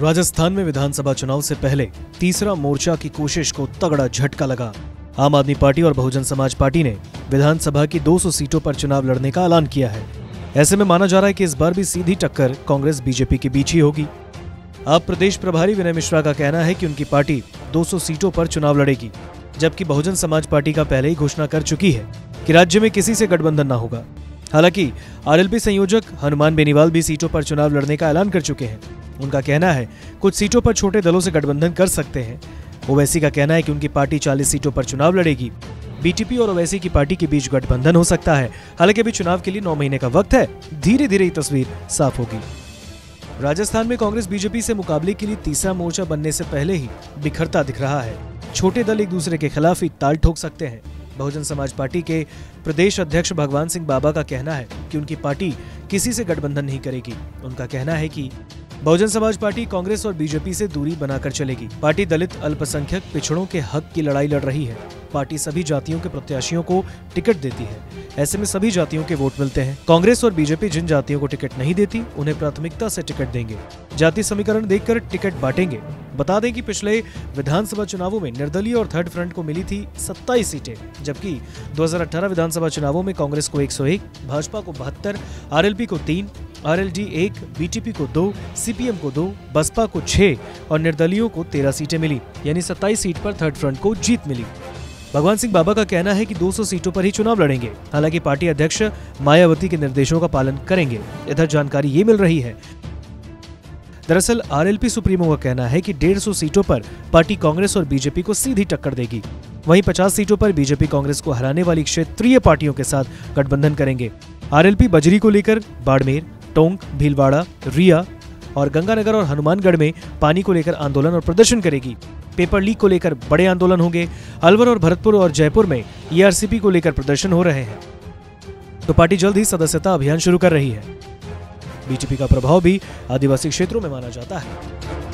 राजस्थान में विधानसभा चुनाव से पहले तीसरा मोर्चा की कोशिश को तगड़ा झटका लगा। आम आदमी पार्टी और बहुजन समाज पार्टी ने विधानसभा की 200 सीटों पर चुनाव लड़ने का ऐलान किया है। ऐसे में माना जा रहा है कि इस बार भी सीधी टक्कर कांग्रेस बीजेपी के बीच ही होगी। अब प्रदेश प्रभारी विनय मिश्रा का कहना है कि उनकी पार्टी 200 सीटों पर चुनाव लड़ेगी, जबकि बहुजन समाज पार्टी का पहले ही घोषणा कर चुकी है कि राज्य में किसी से गठबंधन न होगा। हालाँकि आरएलपी संयोजक हनुमान बेनीवाल भी सीटों पर चुनाव लड़ने का ऐलान कर चुके हैं। उनका कहना है, कुछ सीटों पर छोटे दलों से गठबंधन कर सकते हैं। ओवैसी का कहना है कि उनकी पार्टी 40 सीटों पर चुनाव लड़ेगी। बीटीपी और ओवैसी की पार्टी के बीच गठबंधन हो सकता है। हालाँकि अभी चुनाव के लिए नौ महीने का वक्त है। धीरे धीरे तस्वीर साफ़ होगी। राजस्थान में कांग्रेस बीजेपी से मुकाबले के लिए तीसरा मोर्चा बनने से पहले ही बिखरता दिख रहा है। छोटे दल एक दूसरे के खिलाफ ही ताल ठोक सकते हैं। बहुजन समाज पार्टी के प्रदेश अध्यक्ष भगवान सिंह बाबा का कहना है कि उनकी पार्टी किसी से गठबंधन नहीं करेगी। उनका कहना है कि बहुजन समाज पार्टी कांग्रेस और बीजेपी से दूरी बनाकर चलेगी। पार्टी दलित अल्पसंख्यक पिछड़ों के हक की लड़ाई लड़ रही है। पार्टी सभी जातियों के प्रत्याशियों को टिकट देती है। ऐसे में सभी जातियों के वोट मिलते हैं। कांग्रेस और बीजेपी जिन जातियों को टिकट नहीं देती उन्हें प्राथमिकता से टिकट देंगे। जाति समीकरण देखकर टिकट बांटेंगे। बता दें कि पिछले विधानसभा चुनावों में निर्दलीय और थर्ड फ्रंट को मिली थी 27 सीटें जबकि 2018 विधानसभा चुनावों में कांग्रेस को 101, भाजपा को बहत्तर आरएलपी को तीन आरएलडी एक, बीटीपी को दो, सीपीएम को दो, बसपा को छह और निर्दलियों को तेरह सीटें मिली, यानी 27 सीट पर थर्ड फ्रंट को जीत मिली। भगवान सिंह बाबा का कहना है कि 200 सीटों पर ही चुनाव लड़ेंगे। हालाँकि पार्टी अध्यक्ष मायावती के निर्देशों का पालन करेंगे। इधर जानकारी ये मिल रही है। दरअसल, आरएलपी सुप्रीमो का कहना है कि 150 सीटों पर पार्टी कांग्रेस और बीजेपी को सीधी टक्कर देगी। वहीं 50 सीटों पर बीजेपी कांग्रेस को हराने वाली क्षेत्रीय पार्टियों के साथ गठबंधन करेंगे। आरएलपी बजरी को लेकर बाड़मेर टोंक, भीलवाड़ा, रिया और गंगानगर और हनुमानगढ़ में पानी को लेकर आंदोलन और प्रदर्शन करेगी। पेपर लीक को लेकर बड़े आंदोलन होंगे। अलवर और भरतपुर और जयपुर में ईआरसीपी को लेकर प्रदर्शन हो रहे हैं। तो पार्टी जल्द ही सदस्यता अभियान शुरू कर रही है। बीजेपी का प्रभाव भी आदिवासी क्षेत्रों में माना जाता है।